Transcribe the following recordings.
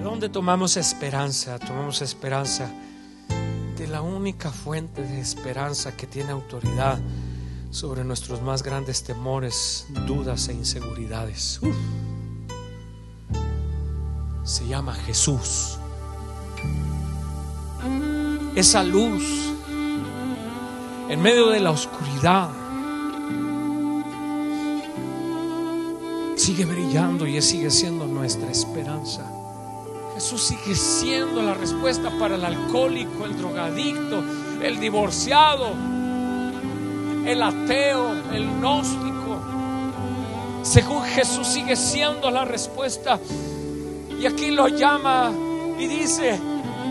¿De dónde tomamos esperanza? Tomamos esperanza de la única fuente de esperanza que tiene autoridad sobre nuestros más grandes temores, dudas e inseguridades. Se llama Jesús. Esa luz en medio de la oscuridad sigue brillando y sigue siendo nuestra esperanza. Jesús sigue siendo la respuesta para el alcohólico, el drogadicto, el divorciado, el ateo, el gnóstico. Según Jesús sigue siendo la respuesta. Y aquí lo llama y dice,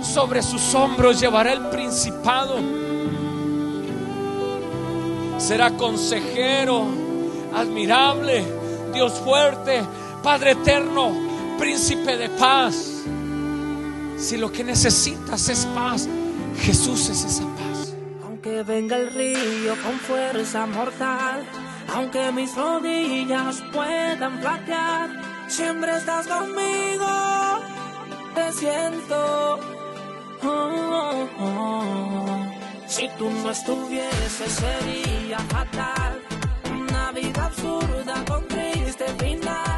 sobre sus hombros llevará el principado. Será consejero, admirable, Dios fuerte, Padre eterno, príncipe de paz. Si lo que necesitas es paz, Jesús es esa paz. Aunque venga el río con fuerza mortal, aunque mis rodillas puedan flaquear, siempre estás conmigo, te siento. Si tú no estuvieses sería fatal, una vida absurda con triste final,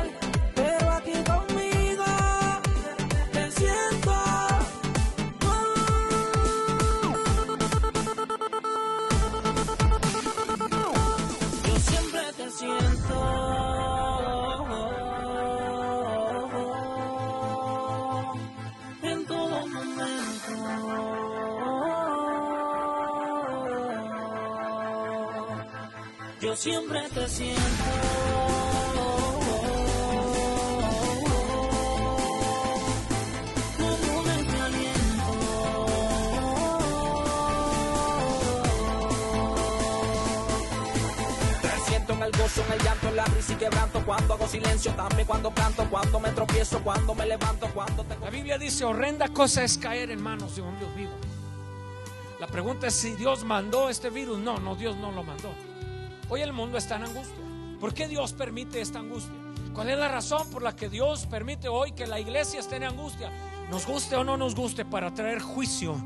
Yo siempre te siento. Como un aliento. Te siento en el gozo, en el llanto, en la risa y quebranto. Cuando hago silencio, también cuando canto, cuando me tropiezo, cuando me levanto, cuando te La Biblia dice, horrenda cosa es caer en manos de un Dios vivo. La pregunta es si Dios mandó este virus. No, no, Dios no lo mandó. Hoy el mundo está en angustia. ¿Por qué Dios permite esta angustia? ¿Cuál es la razón por la que Dios permite hoy que la iglesia esté en angustia? Nos guste o no nos guste para traer juicio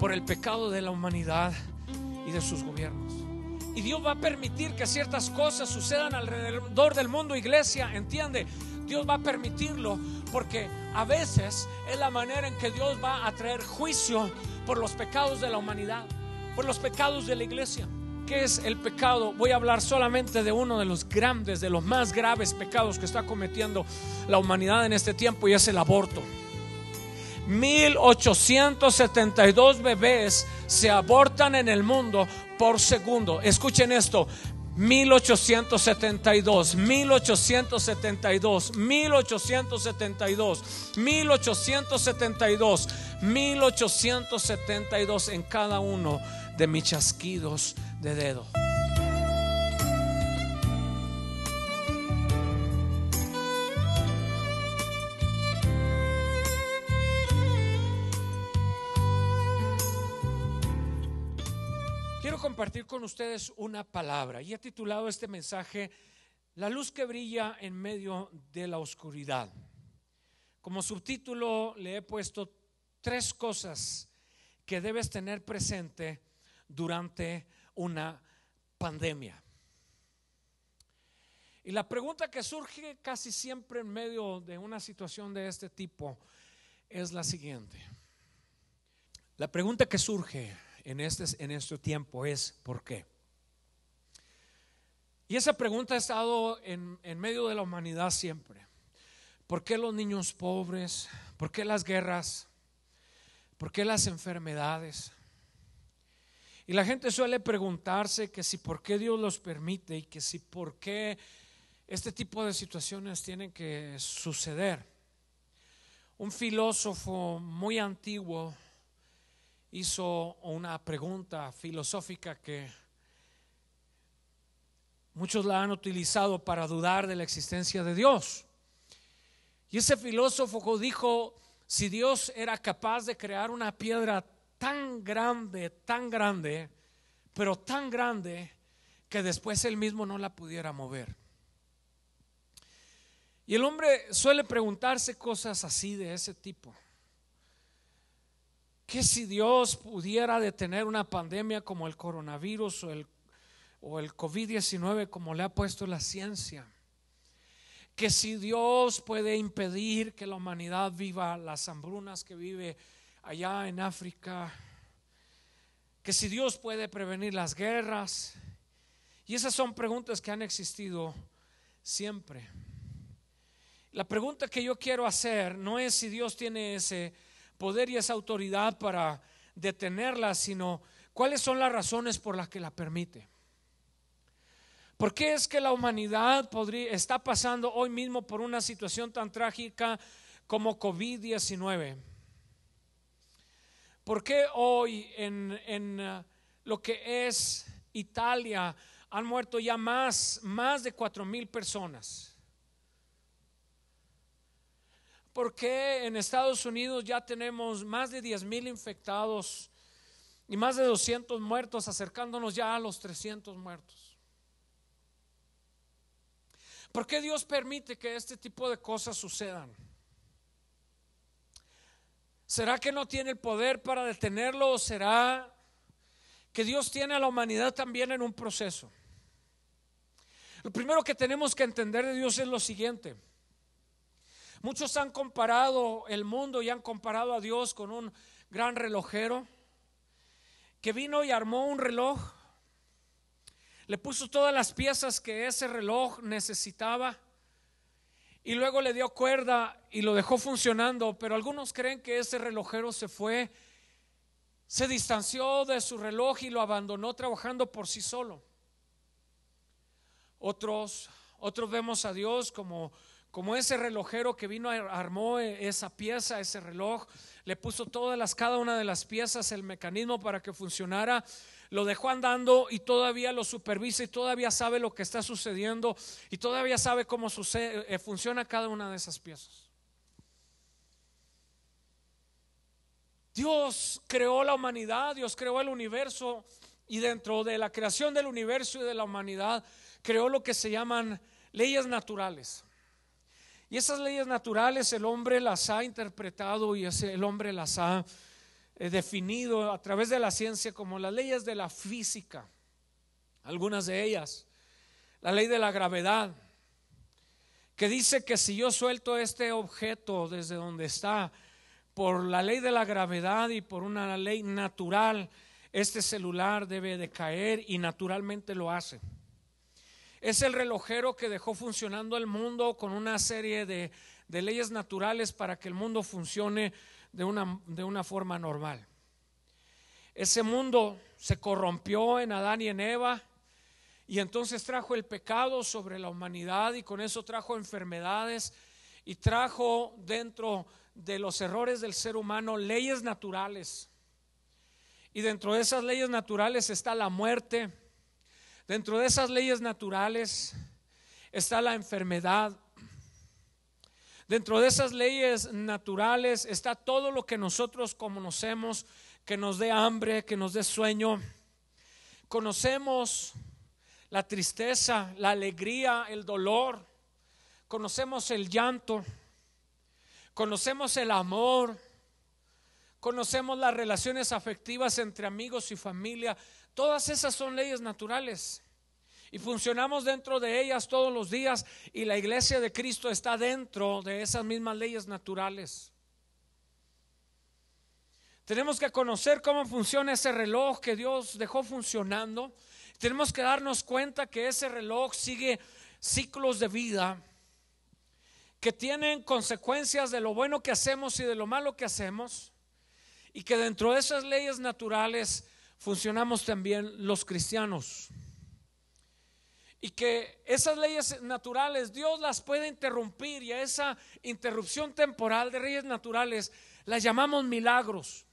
por el pecado de la humanidad y de sus gobiernos. Y Dios va a permitir que ciertas cosas sucedan alrededor del mundo, iglesia, entiende. Dios va a permitirlo porque a veces es la manera en que Dios va a traer juicio por los pecados de la humanidad, por los pecados de la iglesia. ¿Qué es el pecado? Voy a hablar solamente de uno de los grandes, de los más graves pecados que está cometiendo la humanidad en este tiempo y es el aborto. 1872 bebés se abortan en el mundo por segundo. Escuchen esto. 1872, 1872, 1872, 1872, 1872 en cada uno de mis chasquidos de dedo. Quiero compartir con ustedes una palabra y he titulado este mensaje La luz que brilla en medio de la oscuridad. Como subtítulo le he puesto tres cosas que debes tener presente durante una pandemia. Y la pregunta que surge casi siempre en medio de una situación de este tipo es la siguiente. La pregunta que surge en este, en este tiempo es ¿por qué? Y esa pregunta ha estado en, en medio de la humanidad siempre. ¿Por qué los niños pobres? ¿Por qué las guerras? ¿Por qué las enfermedades? Y la gente suele preguntarse que si por qué Dios los permite y que si por qué este tipo de situaciones tienen que suceder. Un filósofo muy antiguo hizo una pregunta filosófica que muchos la han utilizado para dudar de la existencia de Dios. Y ese filósofo dijo, si Dios era capaz de crear una piedra tan grande, tan grande, pero tan grande que después él mismo no la pudiera mover. Y el hombre suele preguntarse cosas así de ese tipo. ¿Qué si Dios pudiera detener una pandemia como el coronavirus o el, o el COVID-19 como le ha puesto la ciencia? Que si Dios puede impedir que la humanidad viva las hambrunas que vive allá en África, que si Dios puede prevenir las guerras. Y esas son preguntas que han existido siempre. La pregunta que yo quiero hacer no es si Dios tiene ese poder y esa autoridad para detenerla, sino cuáles son las razones por las que la permite. ¿Por qué es que la humanidad podría, está pasando hoy mismo por una situación tan trágica como COVID-19? ¿Por qué hoy en, en uh, lo que es Italia han muerto ya más, más de cuatro mil personas? ¿Por qué en Estados Unidos ya tenemos más de 10 mil infectados y más de 200 muertos, acercándonos ya a los 300 muertos? ¿Por qué Dios permite que este tipo de cosas sucedan? ¿Será que no tiene el poder para detenerlo o será que Dios tiene a la humanidad también en un proceso? Lo primero que tenemos que entender de Dios es lo siguiente. Muchos han comparado el mundo y han comparado a Dios con un gran relojero que vino y armó un reloj, le puso todas las piezas que ese reloj necesitaba y luego le dio cuerda y lo dejó funcionando, pero algunos creen que ese relojero se fue, se distanció de su reloj y lo abandonó trabajando por sí solo. Otros, otros vemos a Dios como, como ese relojero que vino, armó esa pieza, ese reloj, le puso todas las, cada una de las piezas, el mecanismo para que funcionara lo dejó andando y todavía lo supervisa y todavía sabe lo que está sucediendo y todavía sabe cómo sucede, eh, funciona cada una de esas piezas. Dios creó la humanidad, Dios creó el universo y dentro de la creación del universo y de la humanidad creó lo que se llaman leyes naturales. Y esas leyes naturales el hombre las ha interpretado y el hombre las ha definido a través de la ciencia como las leyes de la física, algunas de ellas, la ley de la gravedad, que dice que si yo suelto este objeto desde donde está, por la ley de la gravedad y por una ley natural, este celular debe de caer y naturalmente lo hace. Es el relojero que dejó funcionando el mundo con una serie de leyes naturales para que el mundo funcione de una, de una forma normal. Ese mundo se corrompió en Adán y en Eva y entonces trajo el pecado sobre la humanidad y con eso trajo enfermedades y trajo dentro de los errores del ser humano leyes naturales. Y dentro de esas leyes naturales está la muerte. Dentro de esas leyes naturales está la enfermedad. Dentro de esas leyes naturales está todo lo que nosotros conocemos, que nos dé hambre, que nos dé sueño. Conocemos la tristeza, la alegría, el dolor. Conocemos el llanto. Conocemos el amor. Conocemos las relaciones afectivas entre amigos y familia. Todas esas son leyes naturales y funcionamos dentro de ellas todos los días y la iglesia de Cristo está dentro de esas mismas leyes naturales. Tenemos que conocer cómo funciona ese reloj que Dios dejó funcionando. Tenemos que darnos cuenta que ese reloj sigue ciclos de vida que tienen consecuencias de lo bueno que hacemos y de lo malo que hacemos. Y que dentro de esas leyes naturales funcionamos también los cristianos y que esas leyes naturales Dios las puede interrumpir y a esa interrupción temporal de leyes naturales las llamamos milagros.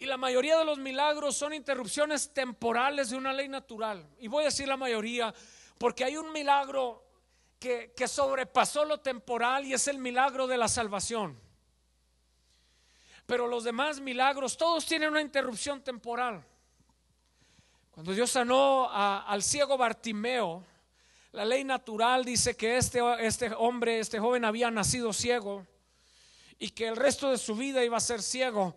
Y la mayoría de los milagros son interrupciones temporales de una ley natural. Y voy a decir la mayoría porque hay un milagro que, que sobrepasó lo temporal y es el milagro de la salvación. Pero los demás milagros, todos tienen una interrupción temporal. Cuando Dios sanó al ciego Bartimeo, La ley natural dice que este, este hombre, este joven había nacido ciego y que el resto de su vida iba a ser ciego.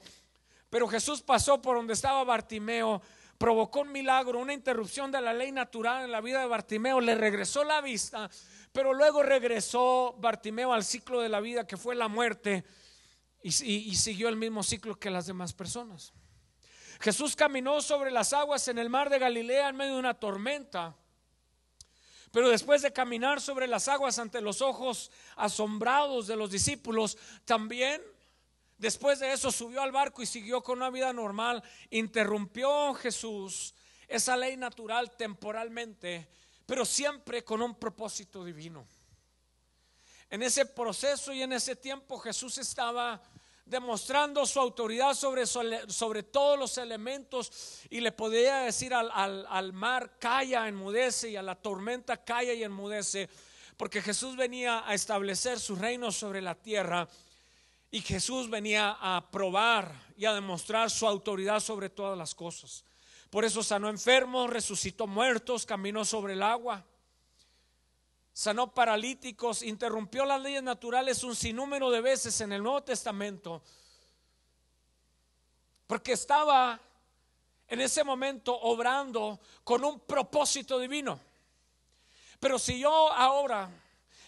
Pero Jesús pasó por donde estaba Bartimeo, provocó un milagro, una interrupción de la ley natural en la vida de Bartimeo, le regresó la vista, pero luego regresó Bartimeo al ciclo de la vida que fue la muerte y, siguió el mismo ciclo que las demás personas. Jesús caminó sobre las aguas en el mar de Galilea en medio de una tormenta. Pero después de caminar sobre las aguas ante los ojos asombrados de los discípulos, también después de eso subió al barco y siguió con una vida normal. Interrumpió Jesús esa ley natural temporalmente, pero siempre con un propósito divino. En ese proceso y en ese tiempo Jesús estaba demostrando su autoridad sobre, sobre todos los elementos y le podía decir al, al- al mar, calla, enmudece, y a la tormenta, calla y enmudece, porque Jesús venía a establecer su reino sobre la tierra y Jesús venía a probar y a demostrar su autoridad sobre todas las cosas. Por eso sanó enfermos, resucitó muertos, caminó sobre el agua sanó paralíticos, interrumpió las leyes naturales un sinnúmero de veces en el Nuevo Testamento, porque estaba en ese momento obrando con un propósito divino. Pero si yo ahora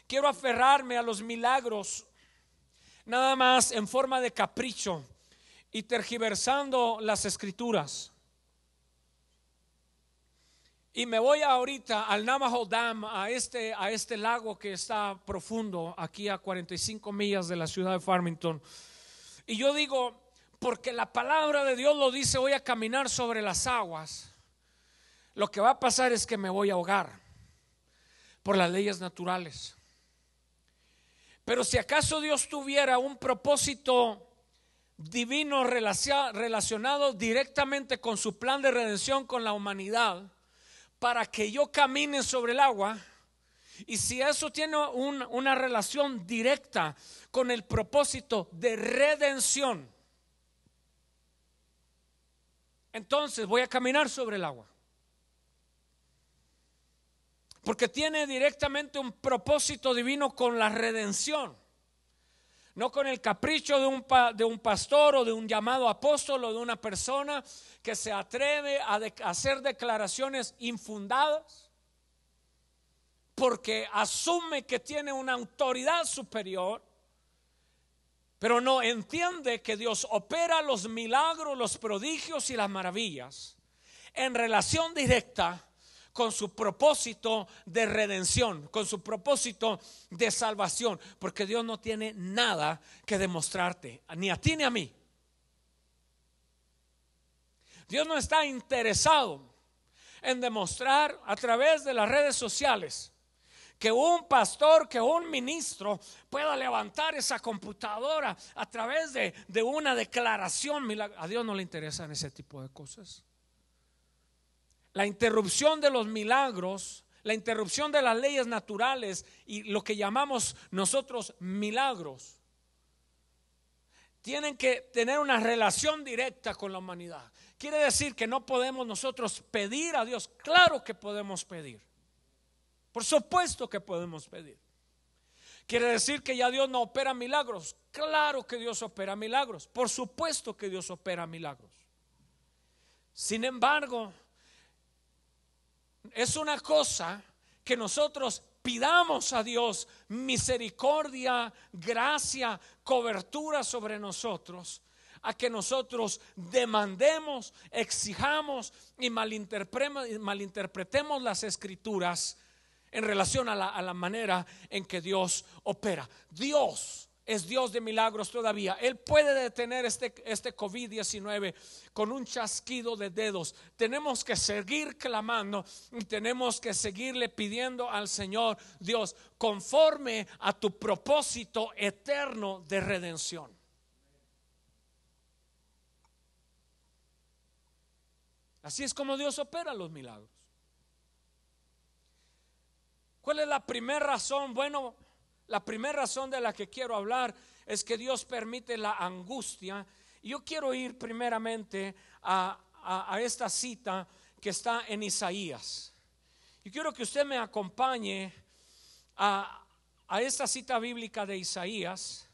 quiero aferrarme a los milagros, nada más en forma de capricho y tergiversando las escrituras, y me voy ahorita al Navajo Dam, a este, a este lago que está profundo, aquí a 45 millas de la ciudad de Farmington. Y yo digo, porque la palabra de Dios lo dice, voy a caminar sobre las aguas. Lo que va a pasar es que me voy a ahogar por las leyes naturales. Pero si acaso Dios tuviera un propósito divino relacionado directamente con su plan de redención con la humanidad, para que yo camine sobre el agua. Y si eso tiene un- una relación directa con el propósito de redención, entonces voy a caminar sobre el agua. Porque tiene directamente un propósito divino con la redención. No con el capricho de un, de un pastor o de un llamado apóstol o de una persona que se atreve a, a hacer declaraciones infundadas porque asume que tiene una autoridad superior, pero no entiende que Dios opera los milagros, los prodigios y las maravillas en relación directa con su propósito de redención, con su propósito de salvación, porque Dios no tiene nada que demostrarte, ni a ti ni a mí. Dios no está interesado en demostrar a través de las redes sociales que un pastor, que un ministro pueda levantar esa computadora a través de, de una declaración. A Dios no le interesan ese tipo de cosas. La interrupción de los milagros, la interrupción de las leyes naturales y lo que llamamos nosotros milagros, tienen que tener una relación directa con la humanidad. Quiere decir que no podemos nosotros pedir a Dios. Claro que podemos pedir. Por supuesto que podemos pedir. Quiere decir que ya Dios no opera milagros. Claro que Dios opera milagros. Por supuesto que Dios opera milagros. Sin embargo, es una cosa que nosotros pidamos a Dios misericordia, gracia, cobertura sobre nosotros, a que nosotros demandemos, exijamos y malinterpretemos las escrituras en relación a la, a la manera en que Dios opera. Dios es Dios de milagros todavía. Él puede detener este, este COVID-19 con un chasquido de dedos. Tenemos que seguir clamando y tenemos que seguirle pidiendo al Señor Dios conforme a tu propósito eterno de redención. Así es como Dios opera los milagros. ¿Cuál es la primera razón? Bueno, la primera razón de la que quiero hablar es que Dios permite la angustia. Yo quiero ir primeramente a, a- a esta cita que está en Isaías. Yo quiero que usted me acompañe a, a esta cita bíblica de Isaías.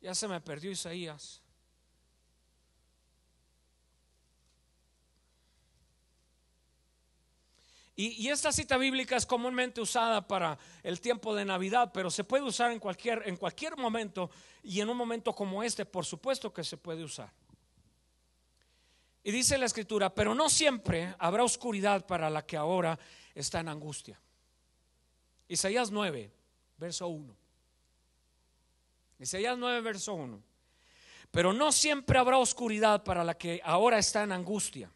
Ya se me perdió Isaías. Y, esta cita bíblica es comúnmente usada para el tiempo de Navidad, pero se puede usar en cualquier, en cualquier momento y en un momento como este, por supuesto que se puede usar. Y dice la escritura, pero no siempre habrá oscuridad para la que ahora está en angustia. Isaías 9, verso 1. Isaías 9, verso 1. Pero no siempre habrá oscuridad para la que ahora está en angustia.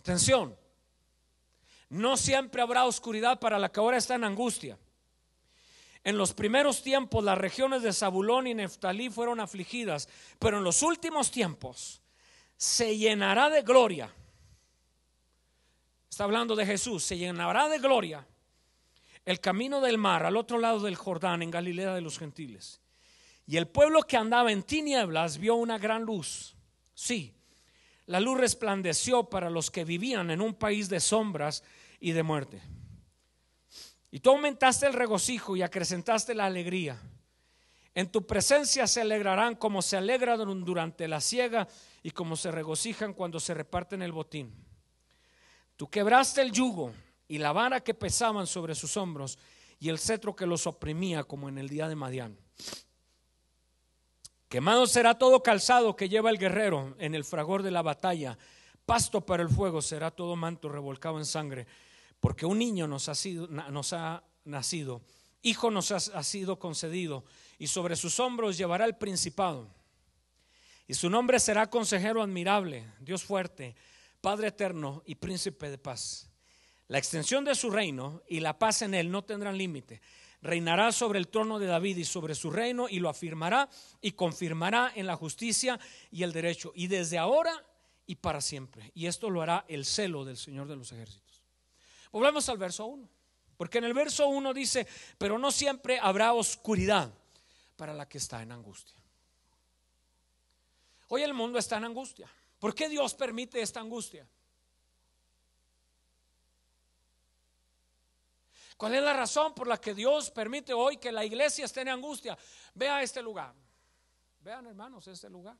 Atención. No siempre habrá oscuridad para la que ahora está en angustia. En los primeros tiempos las regiones de Zabulón y Neftalí fueron afligidas, pero en los últimos tiempos se llenará de gloria. Está hablando de Jesús, se llenará de gloria el camino del mar al otro lado del Jordán en Galilea de los gentiles. Y el pueblo que andaba en tinieblas vio una gran luz. Sí, la luz resplandeció para los que vivían en un país de sombras y de muerte. Y tú aumentaste el regocijo y acrecentaste la alegría. En tu presencia se alegrarán como se alegran durante la siega y como se regocijan cuando se reparten el botín. Tú quebraste el yugo y la vara que pesaban sobre sus hombros y el cetro que los oprimía como en el día de Madián. Quemado será todo calzado que lleva el guerrero en el fragor de la batalla. Pasto para el fuego será todo manto revolcado en sangre porque un niño nos ha, sido, nos ha nacido, hijo nos ha, ha sido concedido, y sobre sus hombros llevará el principado. Y su nombre será consejero admirable, Dios fuerte, Padre eterno y príncipe de paz. La extensión de su reino y la paz en él no tendrán límite. Reinará sobre el trono de David y sobre su reino y lo afirmará y confirmará en la justicia y el derecho. Y desde ahora y para siempre. Y esto lo hará el celo del Señor de los ejércitos. Volvemos al verso 1. Porque en el verso 1 dice, pero no siempre habrá oscuridad para la que está en angustia. Hoy el mundo está en angustia. ¿Por qué Dios permite esta angustia? ¿Cuál es la razón por la que Dios permite hoy que la iglesia esté en angustia? Vea este lugar. Vean hermanos este lugar.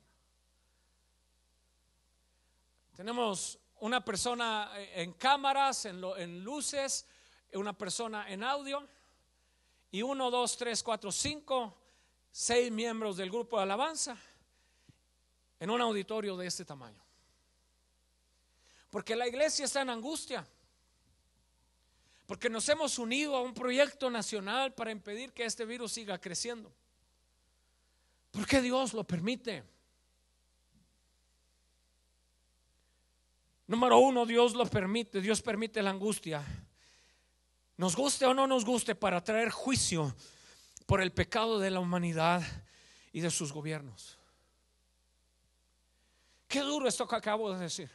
Tenemos una persona eh, en cámaras, en, luces, una persona en audio, y uno, dos, tres, cuatro, cinco, seis miembros del grupo de alabanza en un auditorio de este tamaño. Porque la iglesia está en angustia. Porque nos hemos unido a un proyecto nacional para impedir que este virus siga creciendo. Porque Dios lo permite? Número uno, Dios lo permite, Dios permite la angustia. Nos guste o no nos guste para traer juicio por el pecado de la humanidad y de sus gobiernos. Qué duro esto que acabo de decir.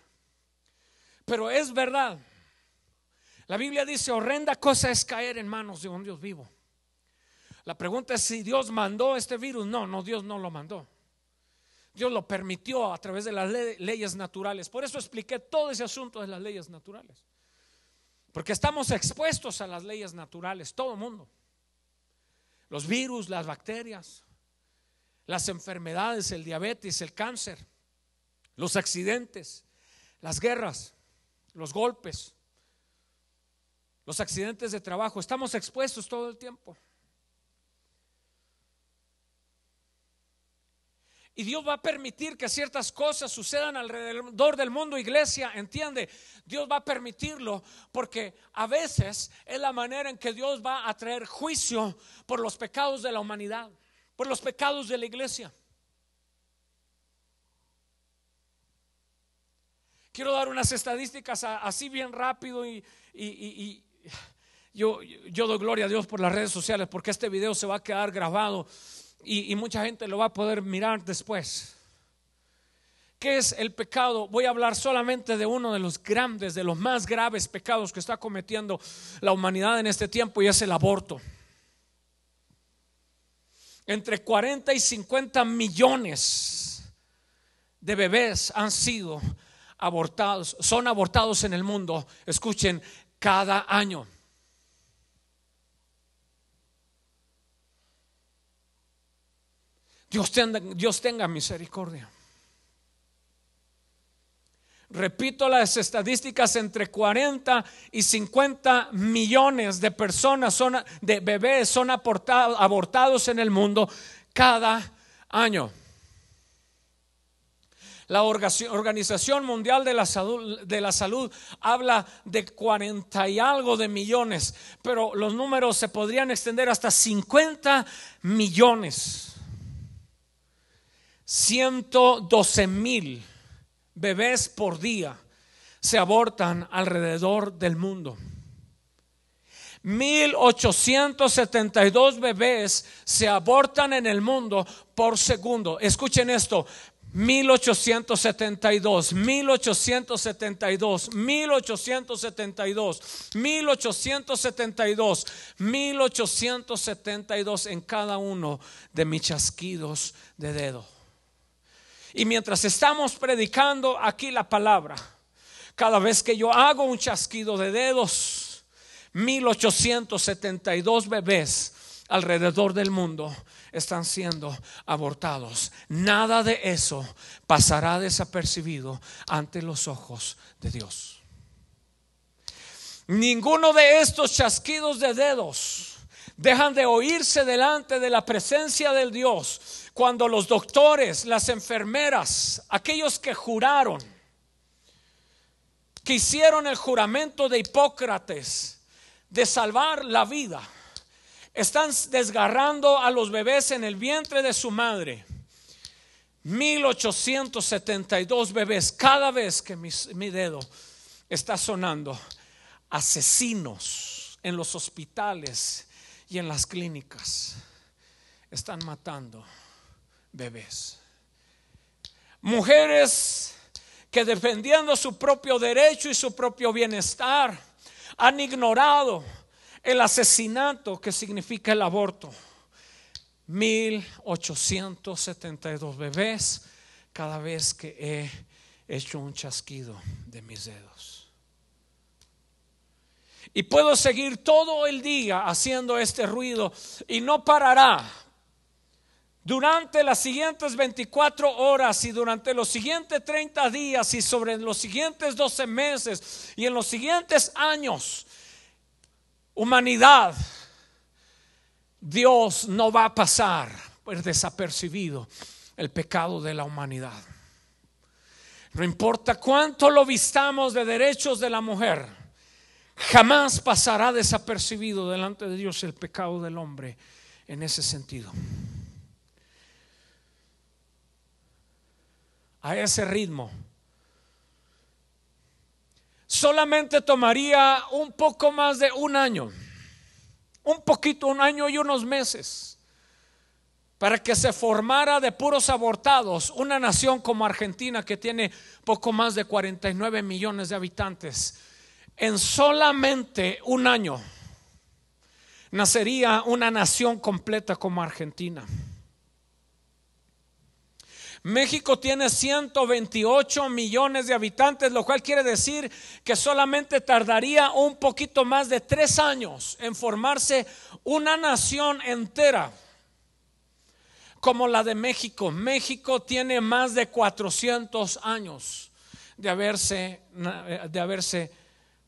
Pero es verdad. La Biblia dice, horrenda cosa es caer en manos de un Dios vivo. La pregunta es si Dios mandó este virus. No, no, Dios no lo mandó. Dios lo permitió a través de las leyes naturales. Por eso expliqué todo ese asunto de las leyes naturales. Porque estamos expuestos a las leyes naturales, todo el mundo. Los virus, las bacterias, las enfermedades, el diabetes, el cáncer, los accidentes, las guerras, los golpes, los accidentes de trabajo. Estamos expuestos todo el tiempo. Y Dios va a permitir que ciertas cosas sucedan alrededor del mundo, iglesia, entiende. Dios va a permitirlo porque a veces es la manera en que Dios va a traer juicio por los pecados de la humanidad, por los pecados de la iglesia. Quiero dar unas estadísticas así bien rápido y, yo, yo doy gloria a Dios por las redes sociales porque este video se va a quedar grabado y, mucha gente lo va a poder mirar después. ¿Qué es el pecado? Voy a hablar solamente de uno de los grandes, de los más graves pecados que está cometiendo la humanidad en este tiempo y es el aborto. Entre 40 y 50 millones de bebés han sido abortados, son abortados en el mundo, escuchen, cada año. Dios tenga, Dios tenga misericordia. Repito las estadísticas, entre 40 y 50 millones de personas son, de bebés son abortados en el mundo cada año. La Organización Mundial de la, Salud, habla de 40 y algo de millones, pero los números se podrían extender hasta 50 millones. 112 mil bebés por día se abortan alrededor del mundo. 1872 bebés se abortan en el mundo por segundo. Escuchen esto. 1872, 1872, 1872, 1872, 1872 en cada uno de mis chasquidos de dedo. Y mientras estamos predicando aquí la palabra, cada vez que yo hago un chasquido de dedos, 1872 bebés alrededor del mundo están siendo abortados. Nada de eso pasará desapercibido ante los ojos de Dios. Ninguno de estos chasquidos de dedos dejan de oírse delante de la presencia del Dios cuando los doctores, las enfermeras, aquellos que juraron, que hicieron el juramento de Hipócrates de salvar la vida, están desgarrando a los bebés en el vientre de su madre. 1872 bebés, cada vez que mi, mi dedo está sonando, asesinos en los hospitales y en las clínicas están matando bebés. Mujeres que defendiendo su propio derecho y su propio bienestar han ignorado el asesinato que significa el aborto. 1872 bebés cada vez que he hecho un chasquido de mis dedos. Y puedo seguir todo el día haciendo este ruido y no parará. Durante las siguientes 24 horas y durante los siguientes 30 días y sobre los siguientes 12 meses y en los siguientes años, humanidad, Dios no va a pasar por desapercibido el pecado de la humanidad. No importa cuánto lo vistamos de derechos de la mujer, jamás pasará desapercibido delante de Dios el pecado del hombre en ese sentido. A ese ritmo, solamente tomaría un poco más de un año, un poquito, un año y unos meses, para que se formara de puros abortados una nación como Argentina que tiene poco más de 49 millones de habitantes. En solamente un año nacería una nación completa como Argentina. México tiene 128 millones de habitantes, lo cual quiere decir que solamente tardaría un poquito más de tres años en formarse una nación entera como la de México. México tiene más de 400 años de haberse, de haberse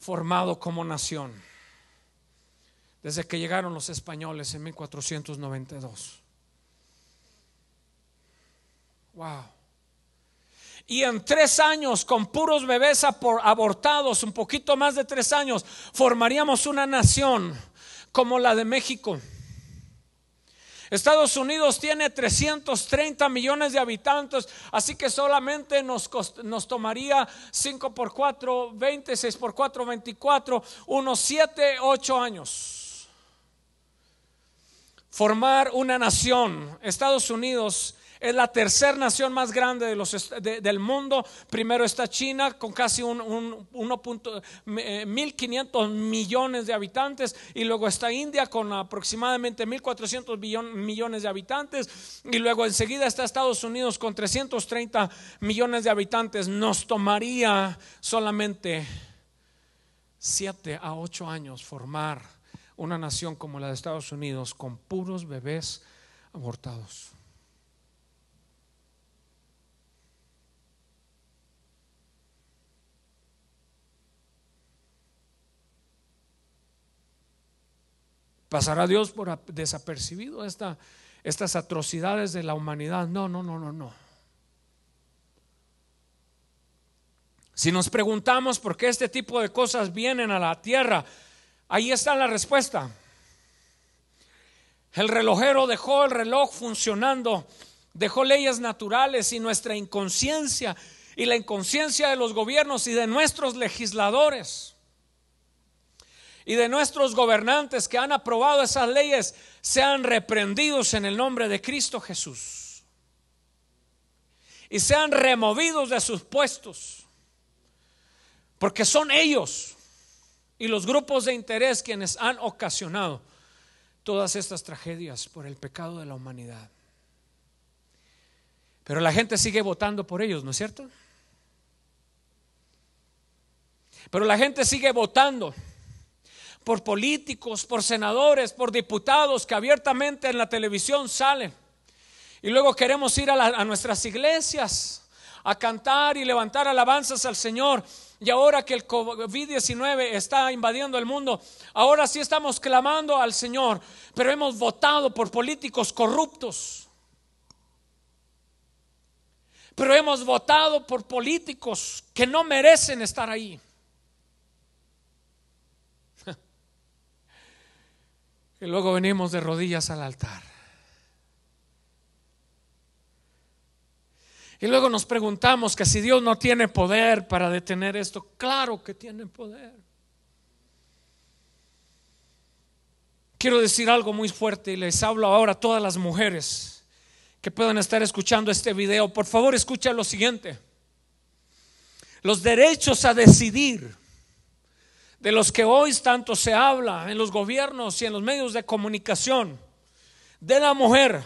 formado como nación, desde que llegaron los españoles en 1492. Wow. Y en tres años, con puros bebés abortados, un poquito más de tres años, formaríamos una nación como la de México. Estados Unidos tiene 330 millones de habitantes, así que solamente nos, nos tomaría 5 por 4, 20, 6 por 4, 24, unos 7, 8 años. Formar una nación. Estados Unidos Es la tercera nación más grande de los del mundo. Primero está China con casi un, un 1 punto- eh, 1.500 millones de habitantes. Y luego está India con aproximadamente 1.400 billon- millones de habitantes. Y luego enseguida está Estados Unidos con 330 millones de habitantes. Nos tomaría solamente 7 a 8 años formar una nación como la de Estados Unidos con puros bebés abortados. ¿Pasará Dios por ap- desapercibido esta, estas atrocidades de la humanidad? No, no, no, no, no. Si nos preguntamos por qué este tipo de cosas vienen a la tierra, ahí está la respuesta. El relojero dejó el reloj funcionando, dejó leyes naturales y nuestra inconsciencia y la inconsciencia de los gobiernos y de nuestros legisladores y de nuestros gobernantes que han aprobado esas leyes sean reprendidos en el nombre de Cristo Jesús y sean removidos de sus puestos, porque son ellos y los grupos de interés quienes han ocasionado todas estas tragedias por el pecado de la humanidad. Pero la gente sigue votando por ellos, ¿no es cierto? Pero la gente sigue votando por políticos, por senadores, por diputados que abiertamente en la televisión salen. Y luego queremos ir a, nuestras iglesias a cantar y levantar alabanzas al Señor. Y ahora que el COVID-19 está invadiendo el mundo, ahora sí estamos clamando al Señor, pero hemos votado por políticos corruptos. Pero hemos votado por políticos que no merecen estar ahí. Y luego venimos de rodillas al altar. Y luego nos preguntamos que si Dios no tiene poder para detener esto, claro que tiene poder. Quiero decir algo muy fuerte y les hablo ahora a todas las mujeres que puedan estar escuchando este video. Por favor, escucha lo siguiente. Los derechos a decidir de los que hoy tanto se habla en los gobiernos y en los medios de comunicación de la mujer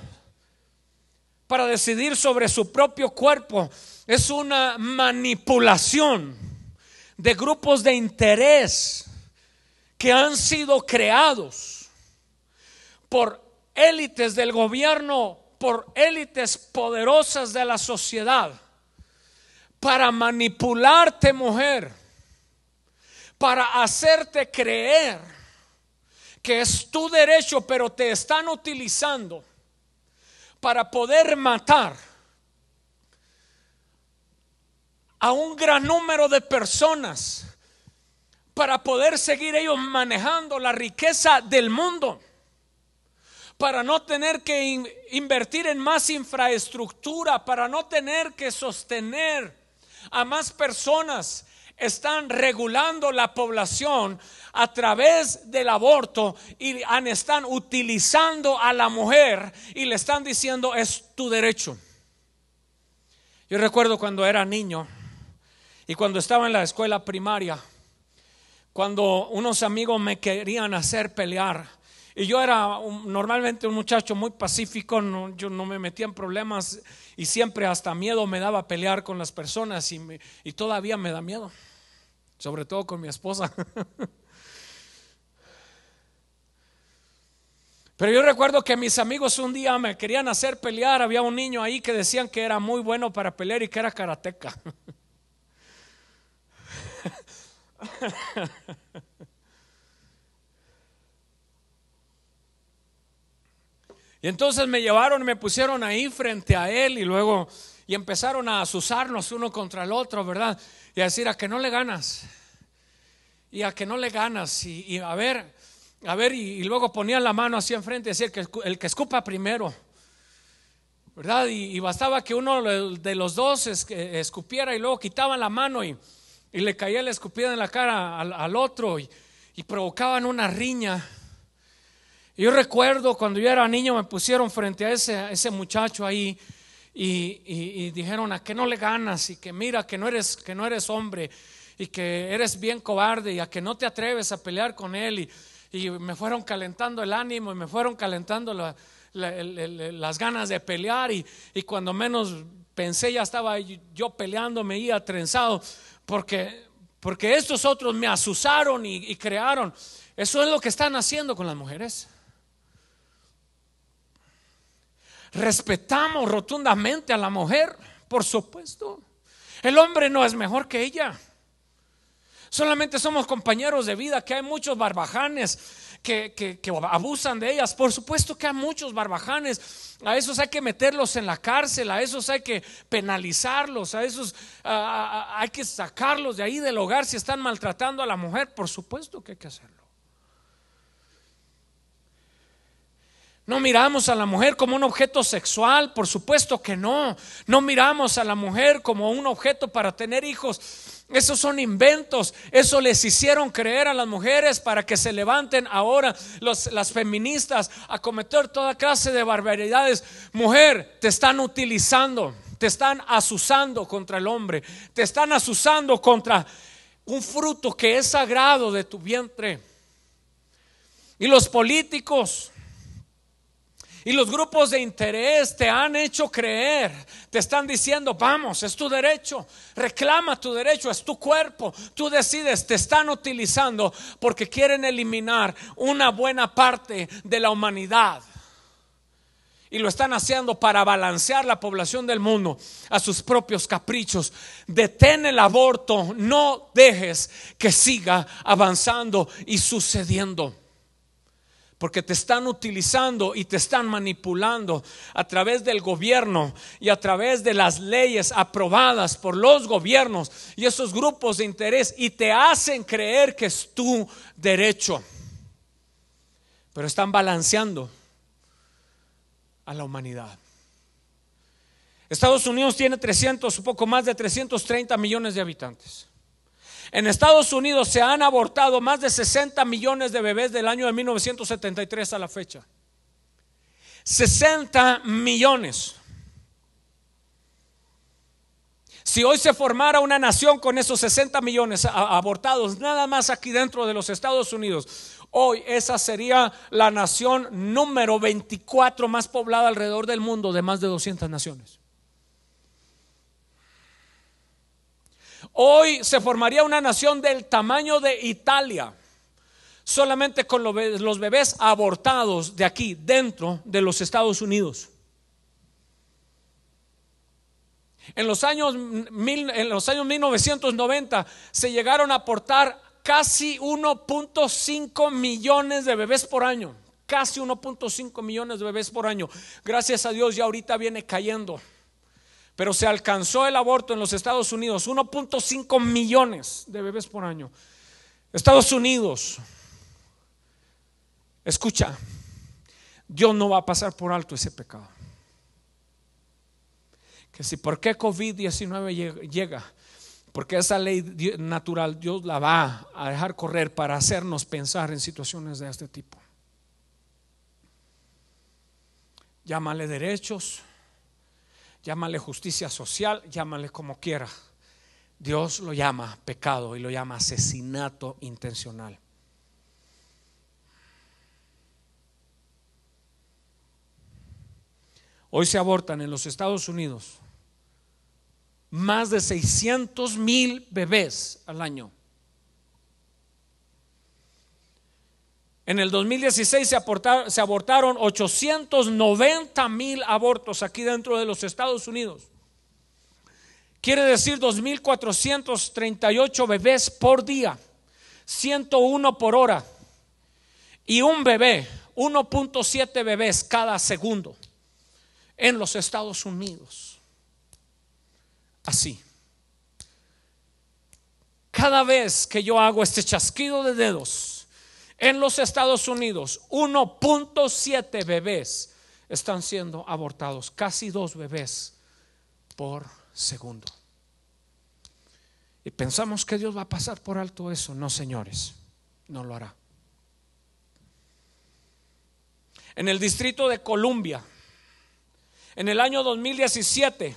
para decidir sobre su propio cuerpo es una manipulación de grupos de interés que han sido creados por élites del gobierno, por élites poderosas de la sociedad, para manipularte mujer, para hacerte creer que es tu derecho, pero te están utilizando para poder matar a un gran número de personas, para poder seguir ellos manejando la riqueza del mundo, para no tener que in- invertir en más infraestructura, para no tener que sostener a más personas. Están regulando la población a través del aborto y están utilizando a la mujer y le están diciendo es tu derecho. Yo recuerdo cuando era niño y cuando estaba en la escuela primaria, cuando unos amigos me querían hacer pelear. Y yo era normalmente un muchacho muy pacífico, no- yo no me metía en problemas y siempre hasta miedo me daba pelear con las personas y, me- y todavía me da miedo, sobre todo con mi esposa. Pero yo recuerdo que mis amigos un día me querían hacer pelear, había un niño ahí que decían que era muy bueno para pelear y que era karateca. Y entonces me llevaron y me pusieron ahí frente a él y luego y empezaron a asusarnos uno contra el otro, ¿verdad? Y a decir a que no le ganas. Y a que no le ganas. Y, y a ver, a ver, y, y luego ponían la mano así enfrente y decía que, el que escupa primero. ¿Verdad? Y, y bastaba que uno de los dos que escupiera y luego quitaban la mano y, le caía la escupida en la cara al, al otro y, provocaban una riña. Yo recuerdo cuando yo era niño me pusieron frente a ese, a ese muchacho ahí y, dijeron a que no le ganas y que mira que no eres que no eres hombre y que eres bien cobarde y a que no te atreves a pelear con él y, me fueron calentando el ánimo y me fueron calentando las ganas de pelear y, cuando menos pensé ya estaba yo peleando, me iba trenzado porque, porque estos otros me asusaron y crearon. Eso es lo que están haciendo con las mujeres. Respetamos rotundamente a la mujer, por supuesto. El hombre no es mejor que ella. Solamente somos compañeros de vida, que hay muchos barbajanes que, que- que abusan de ellas. Por supuesto que hay muchos barbajanes. A esos hay que meterlos en la cárcel, a esos hay que penalizarlos, a esos hay que sacarlos de ahí del hogar si están maltratando a la mujer. Por supuesto que hay que hacerlo. No miramos a la mujer como un objeto sexual, por supuesto que no. No miramos a la mujer como un objeto para tener hijos. Esos son inventos. Eso les hicieron creer a las mujeres para que se levanten ahora las feministas a cometer toda clase de barbaridades. Mujer, te están utilizando, te están asusando contra el hombre, te están asusando contra un fruto que es sagrado de tu vientre. Y los políticos y los grupos de interés te han hecho creer, te están diciendo, vamos, es tu derecho, reclama tu derecho, es tu cuerpo, tú decides, te están utilizando porque quieren eliminar una buena parte de la humanidad. Y lo están haciendo para balancear la población del mundo a sus propios caprichos. Detén el aborto, no dejes que siga avanzando y sucediendo porque te están utilizando y te están manipulando a través del gobierno y a través de las leyes aprobadas por los gobiernos y esos grupos de interés y te hacen creer que es tu derecho. Pero están balanceando a la humanidad. Estados Unidos tiene 300, un poco más de 330 millones de habitantes. En Estados Unidos se han abortado más de 60 millones de bebés del año de 1973 a la fecha. 60 millones. Si hoy se formara una nación con esos 60 millones abortados, nada más aquí dentro de los Estados Unidos, hoy esa sería la nación número 24 más poblada alrededor del mundo de más de 200 naciones. Hoy se formaría una nación del tamaño de Italia, solamente con los bebés abortados de aquí, dentro de los Estados Unidos. En los años, en los años 1990 se llegaron a aportar casi 1.5 millones de bebés por año. Casi 1.5 millones de bebés por año. Gracias a Dios ya ahorita viene cayendo. Pero se alcanzó el aborto en los Estados Unidos, 1.5 millones de bebés por año. Estados Unidos, escucha, Dios no va a pasar por alto ese pecado. Que si por qué COVID-19 llega- porque esa ley natural Dios la va a dejar correr para hacernos pensar en situaciones de este tipo. Llámale derechos, llámale justicia social, llámale como quiera. Dios lo llama pecado y lo llama asesinato intencional. Hoy se abortan en los Estados Unidos más de 600 mil bebés al año. En el 2016 se, aportar- se abortaron 890 mil abortos aquí dentro de los Estados Unidos. Quiere decir 2.438 bebés por día, 101 por hora. Y un bebé, 1.7 bebés cada segundo en los Estados Unidos. Así. Cada vez que yo hago este chasquido de dedos en los Estados Unidos, 1.7 bebés están siendo abortados, casi dos bebés por segundo. Y pensamos que Dios va a pasar por alto eso. No, señores, no lo hará. En el distrito de Columbia, En el año 2017,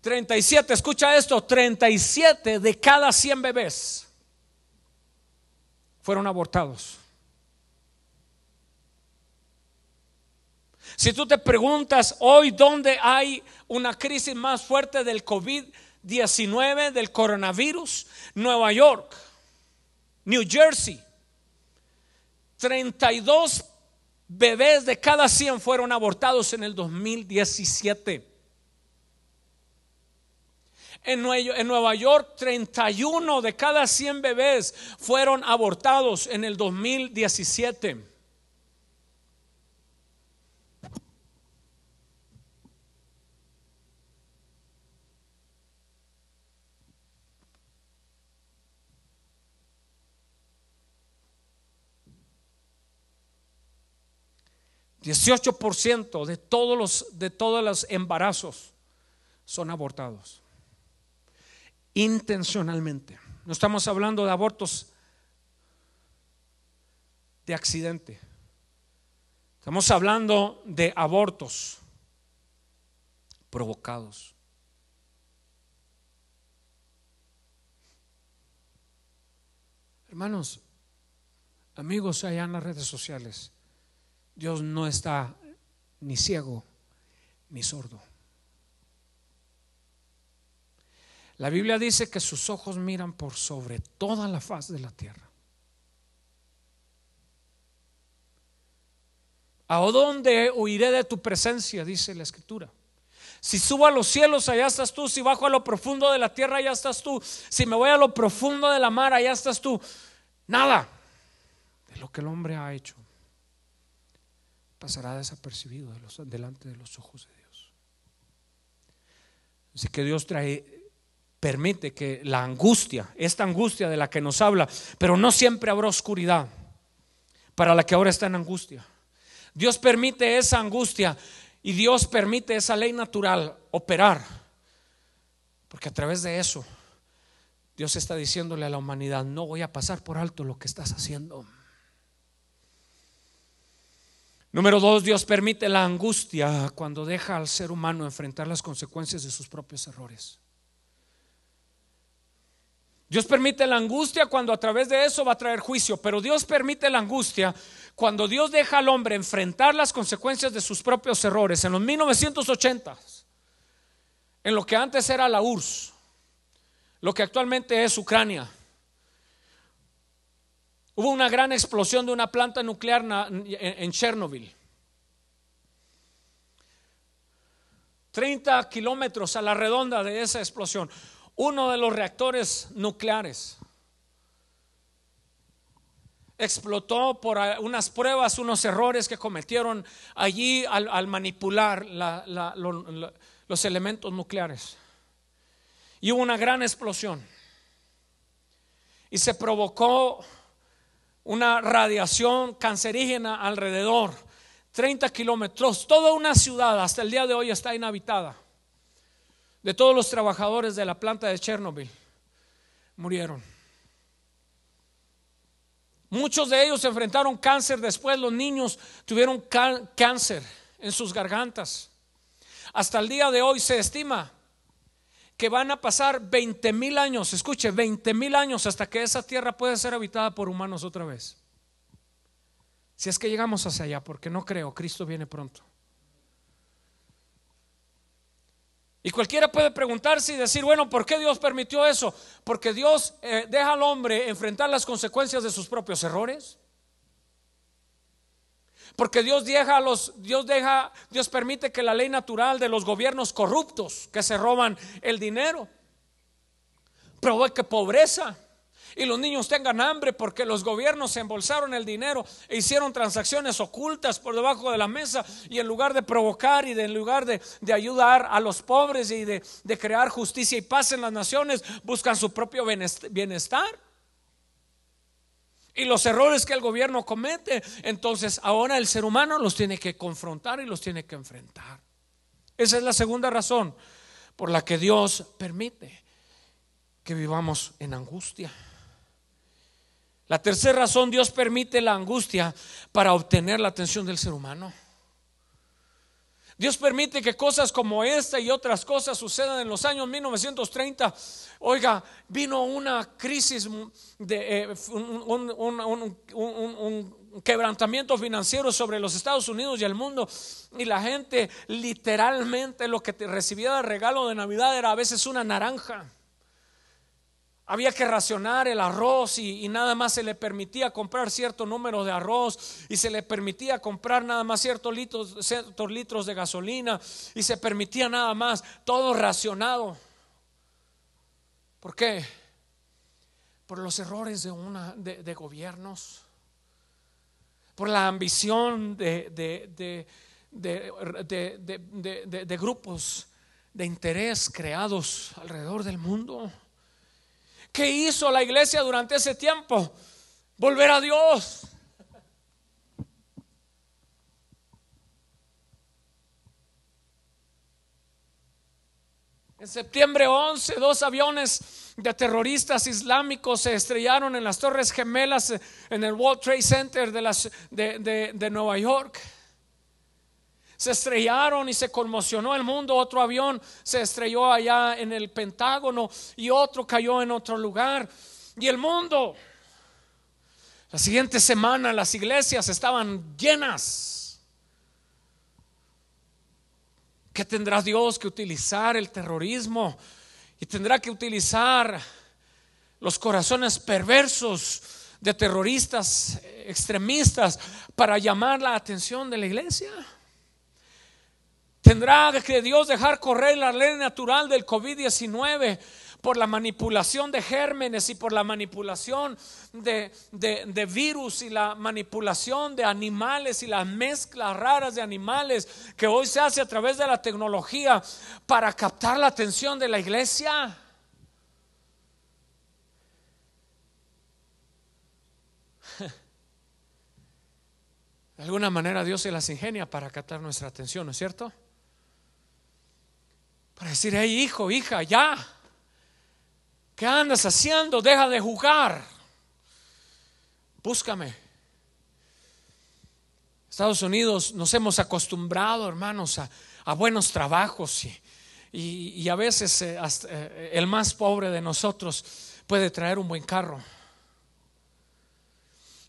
37, escucha esto, 37 de cada 100 bebés fueron abortados. Si tú te preguntas hoy dónde hay una crisis más fuerte del COVID-19, del coronavirus, Nueva York, New Jersey, 32 bebés de cada 100 fueron abortados en el 2017. En Nueva York, 31 de cada 100 bebés fueron abortados en el 2017. 18% de todos los de todos los embarazos son abortados intencionalmente. No estamos hablando de abortos de accidente. Estamos hablando de abortos provocados. Hermanos, amigos allá en las redes sociales, Dios no está ni ciego ni sordo. La Biblia dice que sus ojos miran por sobre toda la faz de la tierra. ¿A dónde huiré de tu presencia? Dice la escritura. Si subo a los cielos, allá estás tú. Si bajo a lo profundo de la tierra, allá estás tú. Si me voy a lo profundo de la mar, allá estás tú. Nada de lo que el hombre ha hecho pasará desapercibido delante de los ojos de Dios. Así que Dios trae, permite que la angustia, esta angustia de la que nos habla, pero no siempre habrá oscuridad para la que ahora está en angustia. Dios permite esa angustia y Dios permite esa ley natural operar, porque a través de eso Dios está diciéndole a la humanidad, no voy a pasar por alto lo que estás haciendo. Número dos, Dios permite la angustia cuando deja al ser humano enfrentar las consecuencias de sus propios errores. Dios permite la angustia cuando a través de eso va a traer juicio, pero Dios permite la angustia cuando Dios deja al hombre enfrentar las consecuencias de sus propios errores. En los 1980, en lo que antes era la URSS, lo que actualmente es Ucrania, Hubo una gran explosión de una planta nuclear en Chernobyl. 30 kilómetros a la redonda de esa explosión. Uno de los reactores nucleares explotó por unas pruebas, unos errores que cometieron allí al, manipular los elementos nucleares. Y hubo una gran explosión. Y se provocó una radiación cancerígena alrededor, 30 kilómetros, toda una ciudad hasta el día de hoy está inhabitada. De todos los trabajadores de la planta de Chernobyl murieron. Muchos de ellos enfrentaron cáncer después, los niños tuvieron cáncer en sus gargantas. Hasta el día de hoy se estima que van a pasar 20 mil años, escuche, 20 mil años hasta que esa tierra pueda ser habitada por humanos otra vez. Si es que llegamos hacia allá, porque no creo, Cristo viene pronto. Y cualquiera puede preguntarse y decir, bueno, ¿por qué Dios permitió eso? Porque Dios eh, deja al hombre enfrentar las consecuencias de sus propios errores. Porque Dios deja a los, Dios deja, Dios permite que la ley natural de los gobiernos corruptos que se roban el dinero provoque pobreza y los niños tengan hambre porque los gobiernos se embolsaron el dinero e hicieron transacciones ocultas por debajo de la mesa y en lugar de provocar y de, en lugar de, ayudar a los pobres y de, de crear justicia y paz en las naciones, buscan su propio bienestar y los errores que el gobierno comete, entonces ahora el ser humano los tiene que confrontar y los tiene que enfrentar. Esa es la segunda razón por la que Dios permite que vivamos en angustia. La tercera razón, Dios permite la angustia para obtener la atención del ser humano. Dios permite que cosas como esta y otras cosas sucedan en los años 1930. Oiga, vino una crisis de eh, un, un- quebrantamiento financiero sobre los Estados Unidos y el mundo. Y la gente literalmente lo que te recibía de regalo de Navidad era a veces una naranja. Había que racionar el arroz y, nada más se le permitía comprar cierto número de arroz y se le permitía comprar nada más ciertos litros, ciertos litros de gasolina y se permitía nada más todo racionado. ¿Por qué? Por los errores de, una, de, gobiernos, por la ambición de grupos de interés creados alrededor del mundo. ¿Qué hizo la iglesia durante ese tiempo? Volver a Dios. En septiembre 11, dos aviones de terroristas islámicos se estrellaron en las Torres Gemelas en el World Trade Center de, las, de- de Nueva York. Se estrellaron y se conmocionó el mundo. Otro avión se estrelló allá en el Pentágono y otro cayó en otro lugar. Y el mundo, la siguiente semana las iglesias estaban llenas. que tendrá Dios que utilizar el terrorismo y tendrá que utilizar los corazones perversos de terroristas extremistas para llamar la atención de la iglesia. Tendrá que Dios dejar correr la ley natural del COVID-19 por la manipulación de gérmenes y por la manipulación de, de- de virus y la manipulación de animales y las mezclas raras de animales que hoy se hace a través de la tecnología para captar la atención de la iglesia. De alguna manera Dios se las ingenia para captar nuestra atención, ¿no es cierto? Para decir, hey hijo, hija, ya. ¿Qué andas haciendo? Deja de jugar. Búscame. Estados Unidos nos hemos acostumbrado, hermanos, a, a buenos trabajos y, y- a veces eh, eh, el más pobre de nosotros puede traer un buen carro.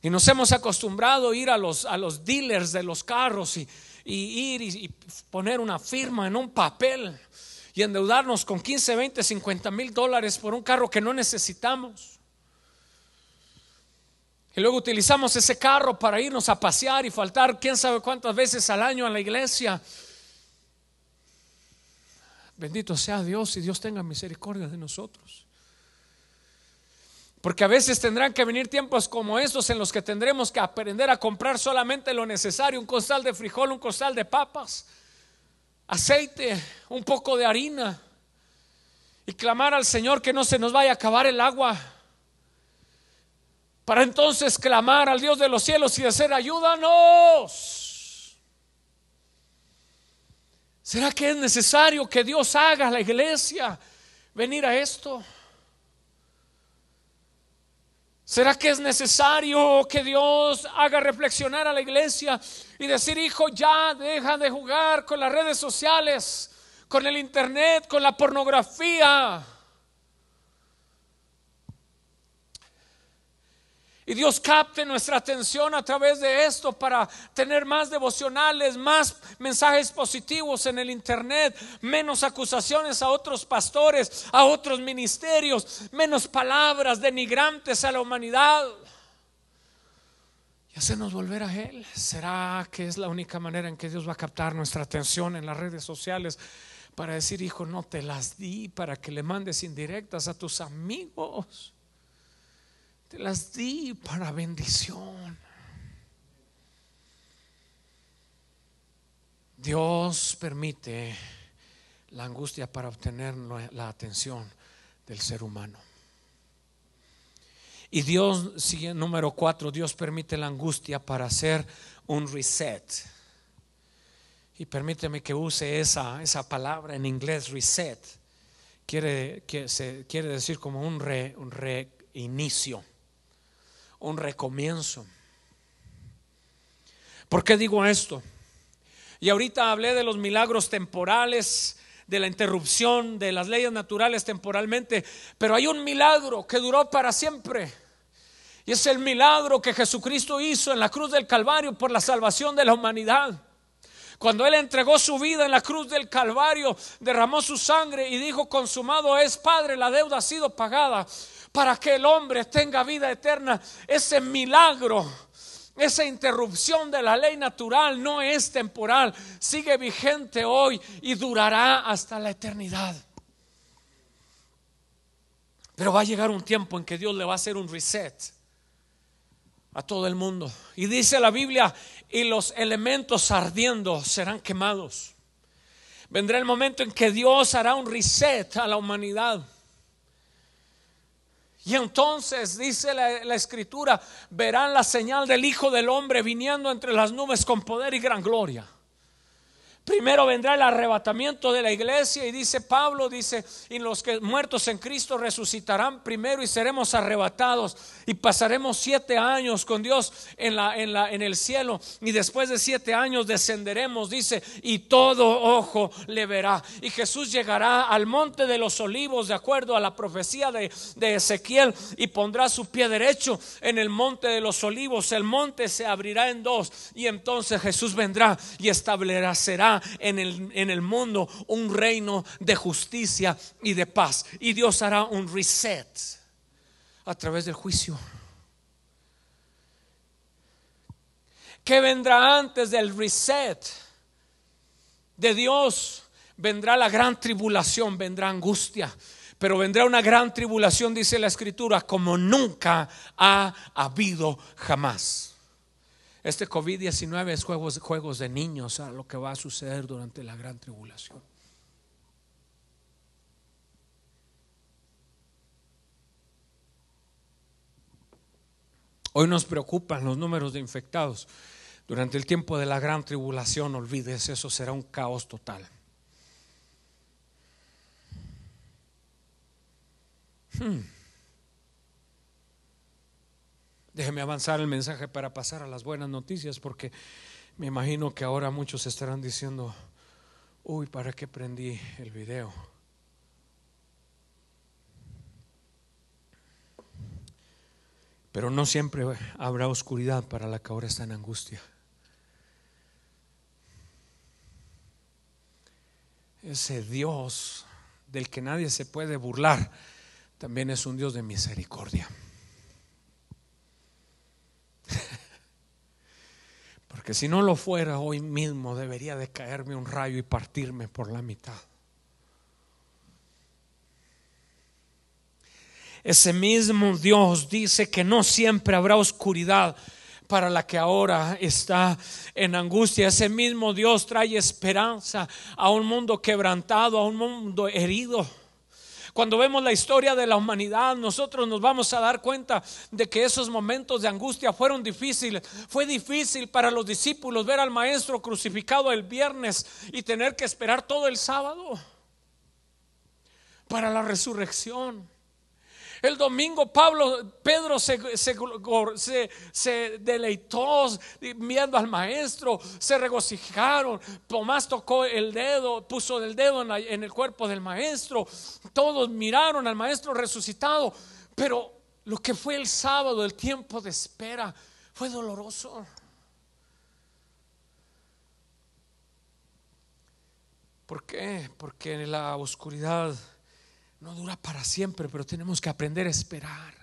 Y nos hemos acostumbrado a ir a los, a los dealers de los carros y, y ir y, y poner una firma en un papel y endeudarnos con 15, 20, 50 mil dólares por un carro que no necesitamos. Y luego utilizamos ese carro para irnos a pasear y faltar quién sabe cuántas veces al año a la iglesia. Bendito sea Dios y Dios tenga misericordia de nosotros. Porque a veces tendrán que venir tiempos como estos en los que tendremos que aprender a comprar solamente lo necesario, un costal de frijol, un costal de papas, aceite, un poco de harina y clamar al Señor que no se nos vaya a acabar el agua. Para entonces clamar al Dios de los cielos y decir, ayúdanos. ¿Será que es necesario que Dios haga a la iglesia venir a esto? ¿Será que es necesario que Dios haga reflexionar a la iglesia y decir, hijo, ya deja de jugar con las redes sociales, con el internet, con la pornografía? Y Dios capte nuestra atención a través de esto para tener más devocionales, más mensajes positivos en el internet, menos acusaciones a otros pastores, a otros ministerios, menos palabras denigrantes a la humanidad. Y hacernos volver a Él. ¿Será que es la única manera en que Dios va a captar nuestra atención en las redes sociales? Para decir, hijo, no te las di para que le mandes indirectas a tus amigos. Te las di para bendición. Dios permite la angustia para obtener la atención del ser humano. Y Dios, sigue, número cuatro, Dios permite la angustia para hacer un reset. Y permíteme que use esa, esa palabra en inglés, reset. Quiere, que se, quiere decir como un, re, un reinicio un recomienzo. ¿Por qué digo esto? Y ahorita hablé de los milagros temporales, de la interrupción de las leyes naturales temporalmente, pero hay un milagro que duró para siempre. Y es el milagro que Jesucristo hizo en la cruz del Calvario por la salvación de la humanidad. Cuando Él entregó su vida en la cruz del Calvario, derramó su sangre y dijo, consumado es Padre, la deuda ha sido pagada para que el hombre tenga vida eterna. Ese milagro, esa interrupción de la ley natural no es temporal, sigue vigente hoy y durará hasta la eternidad. Pero va a llegar un tiempo en que Dios le va a hacer un reset a todo el mundo. Y dice la Biblia, y los elementos ardiendo serán quemados. Vendrá el momento en que Dios hará un reset a la humanidad. Y entonces, dice la, escritura, verán la señal del Hijo del Hombre viniendo entre las nubes con poder y gran gloria. Primero vendrá el arrebatamiento de la iglesia y dice Pablo, dice, y los que muertos en Cristo resucitarán primero y seremos arrebatados y pasaremos siete años con Dios en, la, en, la, en el cielo y después de siete años descenderemos, dice, y todo ojo le verá. Y Jesús llegará al monte de los olivos de acuerdo a la profecía de, de Ezequiel y pondrá su pie derecho en el monte de los olivos. El monte se abrirá en dos y entonces Jesús vendrá y establecerá en el, en el mundo un reino de justicia y de paz. Y Dios hará un reset a través del juicio. ¿Qué vendrá antes del reset de Dios? Vendrá la gran tribulación, vendrá angustia. Pero vendrá una gran tribulación, dice la escritura, como nunca ha habido jamás. Este COVID-19 es juegos, juegos de niños a lo que va a suceder durante la gran tribulación. Hoy nos preocupan los números de infectados. Durante el tiempo de la gran tribulación, olvídese, eso será un caos total. Hmm. Déjeme avanzar el mensaje para pasar a las buenas noticias, porque me imagino que ahora muchos estarán diciendo, uy, ¿para qué prendí el video? Pero no siempre habrá oscuridad para la que ahora está en angustia. Ese Dios del que nadie se puede burlar, también es un Dios de misericordia. Porque si no lo fuera hoy mismo debería de caerme un rayo y partirme por la mitad. Ese mismo Dios dice que no siempre habrá oscuridad para la que ahora está en angustia. Ese mismo Dios trae esperanza a un mundo quebrantado, a un mundo herido. Cuando vemos la historia de la humanidad, nosotros nos vamos a dar cuenta de que esos momentos de angustia fueron difíciles. Fue difícil para los discípulos ver al maestro crucificado el viernes y tener que esperar todo el sábado para la resurrección. El domingo Pablo, Pedro se, se, deleitó viendo al maestro, se regocijaron. Tomás tocó el dedo, puso el dedo en, en el cuerpo del maestro. Todos miraron al maestro resucitado. Pero lo que fue el sábado, el tiempo de espera, fue doloroso. ¿Por qué? Porque en la oscuridad no dura para siempre, pero tenemos que aprender a esperar.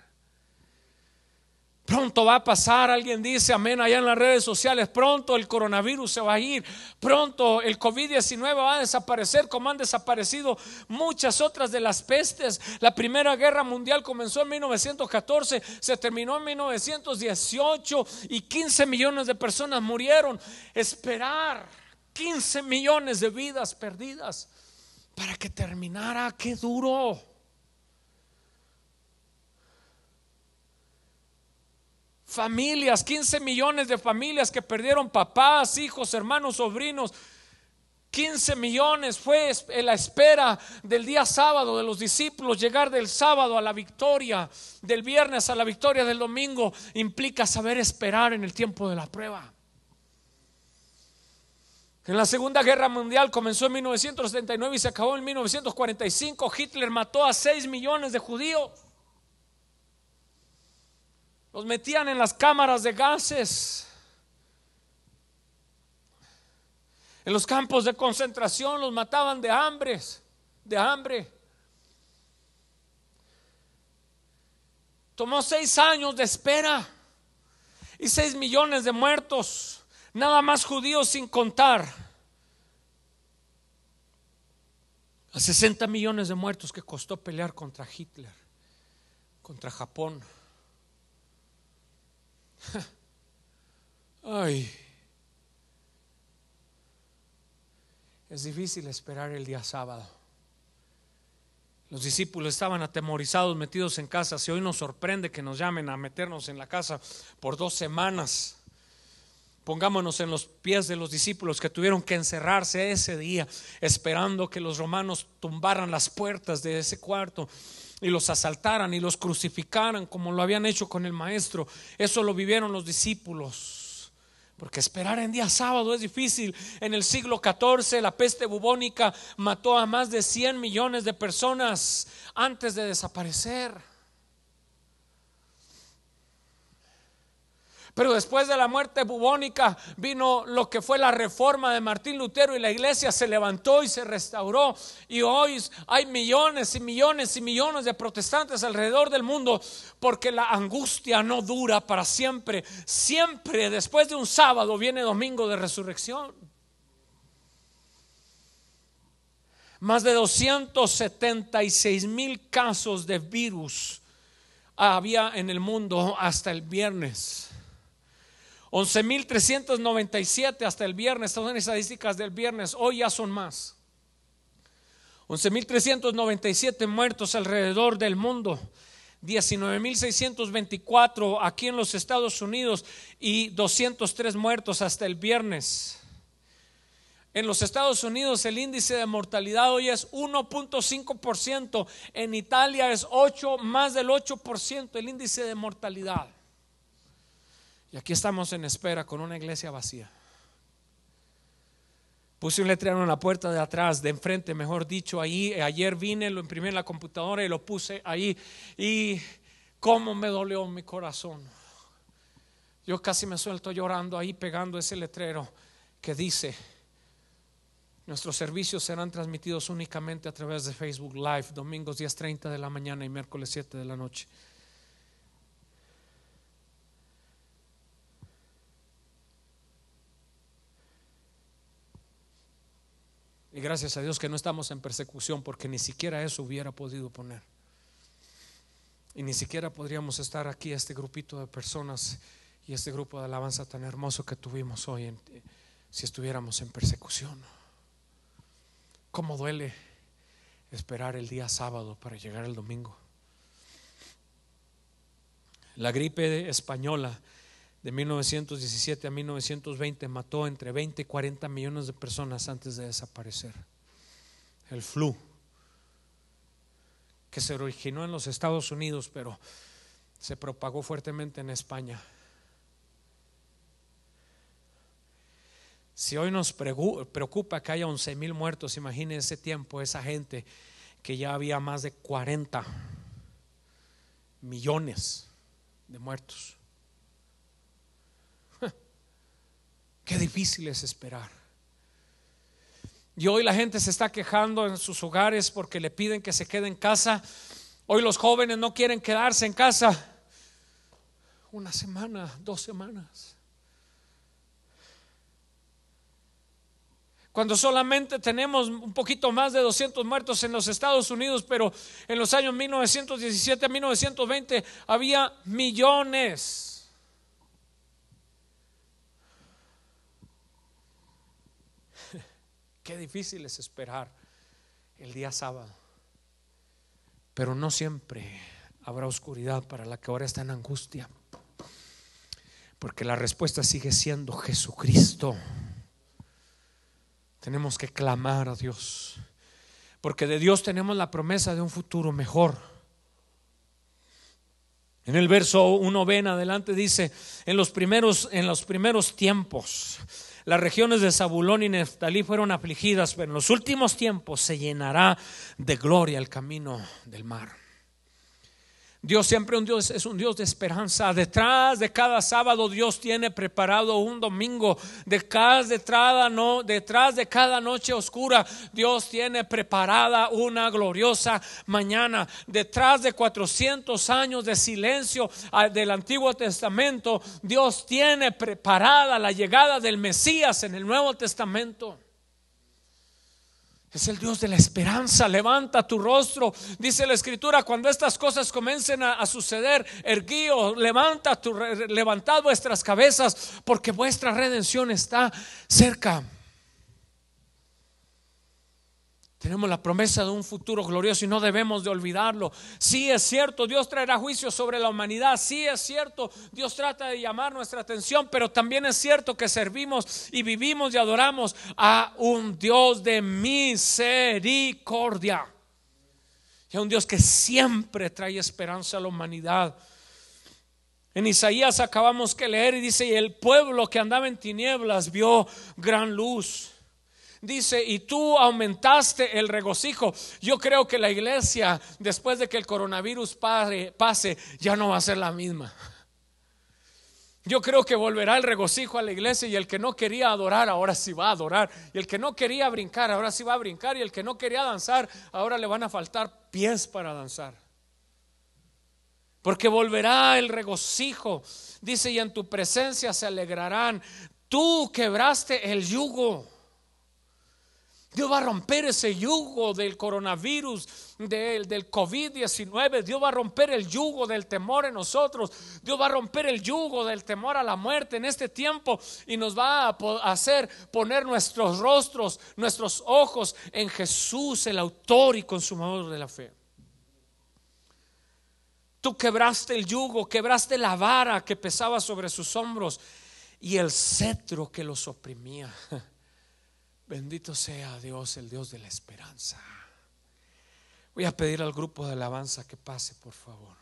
Pronto va a pasar, alguien dice, amén, allá en las redes sociales, pronto el coronavirus se va a ir, pronto el COVID-19 va a desaparecer como han desaparecido muchas otras de las pestes. La Primera Guerra Mundial comenzó en 1914, se terminó en 1918 y 15 millones de personas murieron. Esperar 15 millones de vidas perdidas para que terminara. Qué duro. Familias, 15 millones de familias que perdieron papás, hijos, hermanos, sobrinos. 15 millones fue la espera del día sábado de los discípulos. Llegar del sábado a la victoria, del viernes a la victoria del domingo, implica saber esperar en el tiempo de la prueba. En la Segunda Guerra Mundial comenzó en 1939 y se acabó en 1945. Hitler mató a 6 millones de judíos. Los metían en las cámaras de gases. En los campos de concentración los mataban de hambre, de hambre. Tomó seis años de espera y seis millones de muertos, nada más judíos sin contar. A 60 millones de muertos que costó pelear contra Hitler, contra Japón. Ay, es difícil esperar el día sábado. Los discípulos estaban atemorizados, metidos en casa. Si hoy nos sorprende que nos llamen a meternos en la casa por dos semanas, pongámonos en los pies de los discípulos que tuvieron que encerrarse ese día, esperando que los romanos tumbaran las puertas de ese cuarto y los asaltaran y los crucificaran como lo habían hecho con el maestro. Eso lo vivieron los discípulos. Porque esperar en día sábado es difícil. En el siglo XIV la peste bubónica mató a más de 100 millones de personas antes de desaparecer. Pero después de la muerte bubónica vino lo que fue la reforma de Martín Lutero y la iglesia se levantó y se restauró. Y hoy hay millones y millones y millones de protestantes alrededor del mundo porque la angustia no dura para siempre. Siempre después de un sábado viene domingo de resurrección. Más de 276 mil casos de virus había en el mundo hasta el viernes. 11.397 hasta el viernes, estas son estadísticas del viernes, hoy ya son más. 11.397 muertos alrededor del mundo, 19.624 aquí en los Estados Unidos y 203 muertos hasta el viernes. En los Estados Unidos el índice de mortalidad hoy es 1.5%, en Italia es 8, más del 8% el índice de mortalidad. Y aquí estamos en espera con una iglesia vacía. Puse un letrero en la puerta de atrás, de enfrente, mejor dicho, ahí. Ayer vine, lo imprimí en la computadora y lo puse ahí. Y cómo me dolió mi corazón. Yo casi me suelto llorando ahí pegando ese letrero que dice, nuestros servicios serán transmitidos únicamente a través de Facebook Live, domingos 10.30 de la mañana y miércoles 7 de la noche. Y gracias a Dios que no estamos en persecución porque ni siquiera eso hubiera podido poner. Y ni siquiera podríamos estar aquí, este grupito de personas y este grupo de alabanza tan hermoso que tuvimos hoy si estuviéramos en persecución. ¿Cómo duele esperar el día sábado para llegar el domingo? La gripe española de 1917 a 1920 mató entre 20 y 40 millones de personas antes de desaparecer. El flu, que se originó en los Estados Unidos, pero se propagó fuertemente en España. Si hoy nos preocupa que haya 11 mil muertos, imagine ese tiempo, esa gente que ya había más de 40 millones de muertos. Qué difícil es esperar. Y hoy la gente se está quejando en sus hogares porque le piden que se quede en casa. Hoy los jóvenes no quieren quedarse en casa. Una semana, dos semanas. Cuando solamente tenemos un poquito más de 200 muertos en los Estados Unidos, pero en los años 1917 a 1920 había millones. Qué difícil es esperar el día sábado. Pero no siempre habrá oscuridad para la que ahora está en angustia. Porque la respuesta sigue siendo Jesucristo. Tenemos que clamar a Dios. Porque de Dios tenemos la promesa de un futuro mejor. En el verso 1 ven adelante dice, en los primeros en los primeros tiempos Las regiones de Zabulón y Neftalí fueron afligidas, pero en los últimos tiempos se llenará de gloria el camino del mar. Dios siempre un Dios, es un Dios de esperanza. Detrás de cada sábado Dios tiene preparado un domingo. Detrás, detrás, no, detrás de cada noche oscura Dios tiene preparada una gloriosa mañana. Detrás de 400 años de silencio ah, del Antiguo Testamento Dios tiene preparada la llegada del Mesías en el Nuevo Testamento. Es el Dios de la esperanza. Levanta tu rostro. Dice la escritura, cuando estas cosas comiencen a, suceder, erguío, levanta tu, levantad vuestras cabezas, porque vuestra redención está cerca. Tenemos la promesa de un futuro glorioso y no debemos de olvidarlo. Sí es cierto, Dios traerá juicio sobre la humanidad. Sí es cierto, Dios trata de llamar nuestra atención, pero también es cierto que servimos y vivimos y adoramos a un Dios de misericordia. Y a un Dios que siempre trae esperanza a la humanidad. En Isaías acabamos que leer y dice, y el pueblo que andaba en tinieblas vio gran luz. Dice, y tú aumentaste el regocijo. Yo creo que la iglesia, después de que el coronavirus pase, ya no va a ser la misma. Yo creo que volverá el regocijo a la iglesia y el que no quería adorar, ahora sí va a adorar. Y el que no quería brincar, ahora sí va a brincar. Y el que no quería danzar, ahora le van a faltar pies para danzar. Porque volverá el regocijo. Dice, y en tu presencia se alegrarán. Tú quebraste el yugo. Dios va a romper ese yugo del coronavirus, del, del COVID-19. Dios va a romper el yugo del temor en nosotros. Dios va a romper el yugo del temor a la muerte en este tiempo y nos va a hacer poner nuestros rostros, nuestros ojos en Jesús, el autor y consumador de la fe. Tú quebraste el yugo, quebraste la vara que pesaba sobre sus hombros y el cetro que los oprimía. Bendito sea Dios, el Dios de la esperanza. Voy a pedir al grupo de alabanza que pase, por favor.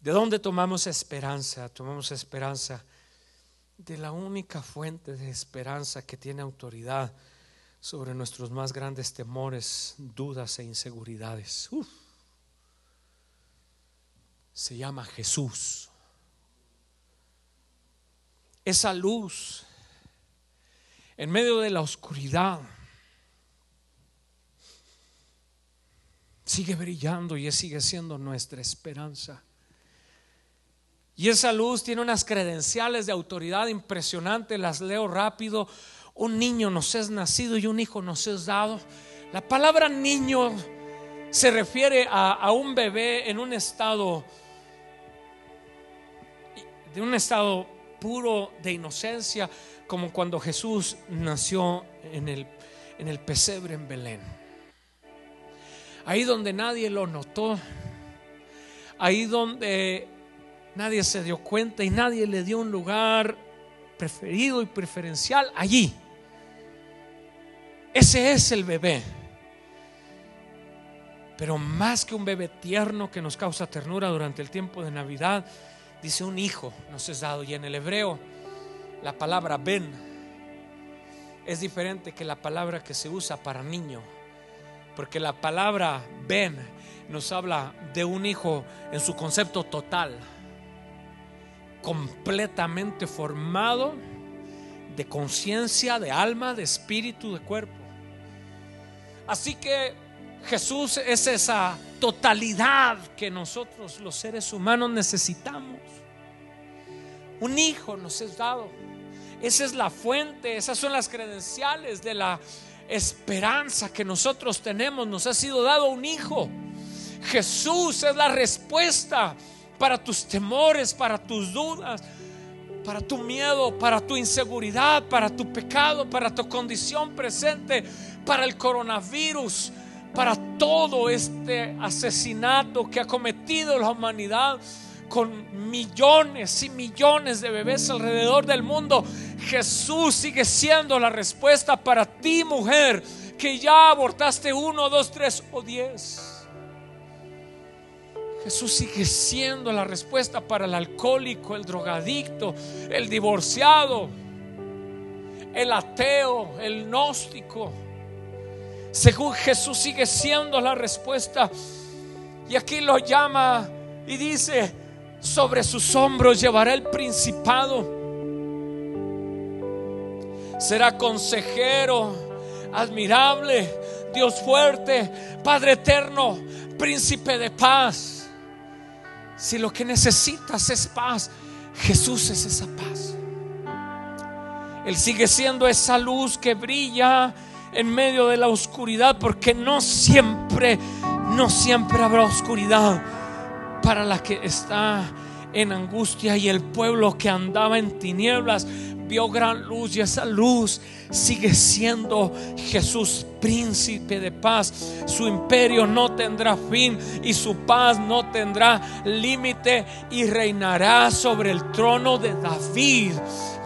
¿De dónde tomamos esperanza? Tomamos esperanza de la única fuente de esperanza que tiene autoridad sobre nuestros más grandes temores, dudas e inseguridades se llama Jesús. Esa luz en medio de la oscuridad sigue brillando y sigue siendo nuestra esperanza. Y esa luz tiene unas credenciales de autoridad impresionantes, las leo rápido. Un niño nos es nacido y un hijo nos es dado. La palabra niño se refiere a, a un bebé en un estado de un estado puro de inocencia, como cuando Jesús nació en el, en el pesebre en Belén. Ahí donde nadie lo notó, ahí donde nadie se dio cuenta y nadie le dio un lugar preferido y preferencial, allí. Ese es el bebé. Pero más que un bebé tierno que nos causa ternura durante el tiempo de Navidad, dice un hijo nos es dado. Y en el hebreo, la palabra ben es diferente que la palabra que se usa para niño. Porque la palabra ben nos habla de un hijo en su concepto total, completamente formado de conciencia, de alma, de espíritu, de cuerpo. Así que Jesús es esa totalidad que nosotros los seres humanos necesitamos. Un hijo nos es dado. Esa es la fuente, esas son las credenciales de la esperanza que nosotros tenemos. Nos ha sido dado un hijo. Jesús es la respuesta para tus temores, para tus dudas, para tu miedo, para tu inseguridad, para tu pecado, para tu condición presente, para el coronavirus, para todo este asesinato que ha cometido la humanidad con millones y millones de bebés alrededor del mundo. Jesús sigue siendo la respuesta para ti, mujer, que ya abortaste uno, dos, tres o diez. Jesús sigue siendo la respuesta para el alcohólico, el drogadicto, el divorciado, el ateo, el gnóstico. Según Jesús sigue siendo la respuesta. Y aquí lo llama y dice, sobre sus hombros llevará el principado. Será consejero, admirable, Dios fuerte, Padre eterno, príncipe de paz. Si lo que necesitas es paz, Jesús es esa paz. Él sigue siendo esa luz que brilla en medio de la oscuridad, porque no siempre, no siempre habrá oscuridad para la que está en angustia y el pueblo que andaba en tinieblas vio gran luz y esa luz sigue siendo Jesús príncipe de paz. Su imperio no tendrá fin y su paz no tendrá límite y reinará sobre el trono de David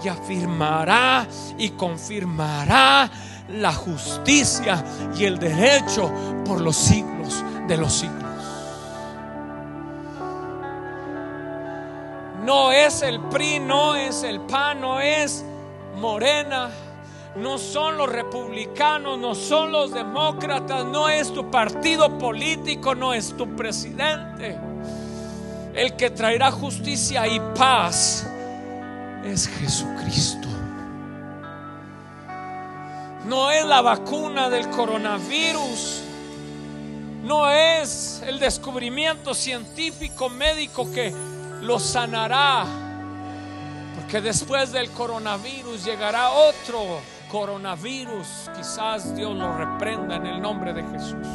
y afirmará y confirmará la justicia y el derecho por los siglos de los siglos. No es el PRI, no es el PAN, no es Morena, no son los republicanos, no son los demócratas, no es tu partido político, no es tu presidente. El que traerá justicia y paz es Jesucristo. No es la vacuna del coronavirus. No es el descubrimiento científico médico que lo sanará. Porque después del coronavirus llegará otro coronavirus. Quizás Dios lo reprenda en el nombre de Jesús.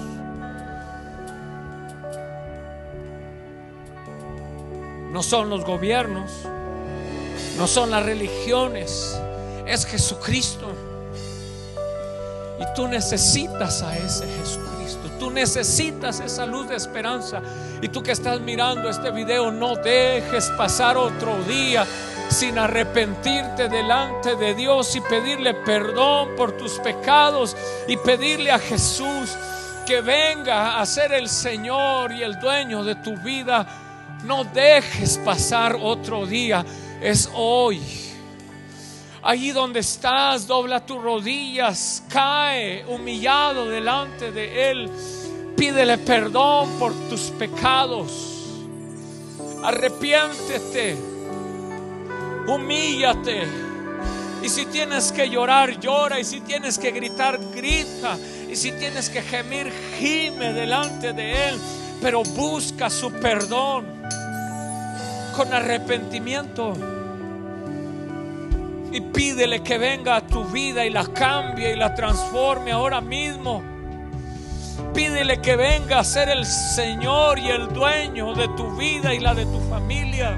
No son los gobiernos, no son las religiones, es Jesucristo. Y tú necesitas a ese Jesucristo. Tú necesitas esa luz de esperanza. Y tú que estás mirando este video, no dejes pasar otro día sin arrepentirte delante de Dios y pedirle perdón por tus pecados y pedirle a Jesús que venga a ser el Señor y el dueño de tu vida. No dejes pasar otro día. Es hoy. Allí donde estás, dobla tus rodillas, cae humillado delante de Él. Pídele perdón por tus pecados. Arrepiéntete. Humíllate. Y si tienes que llorar, llora. Y si tienes que gritar, grita. Y si tienes que gemir, gime delante de Él. Pero busca su perdón con arrepentimiento y pídele que venga a tu vida y la cambie y la transforme ahora mismo. Pídele que venga a ser el Señor y el dueño de tu vida y la de tu familia.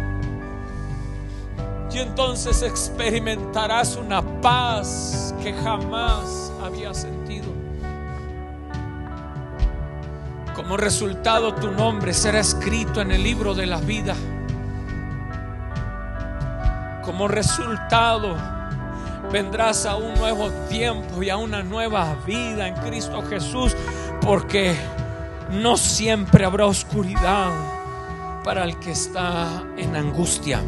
Y entonces experimentarás una paz que jamás había sentido. Como resultado tu nombre será escrito en el libro de la vida. Como resultado vendrás a un nuevo tiempo y a una nueva vida en Cristo Jesús, porque no siempre habrá oscuridad para el que está en angustia.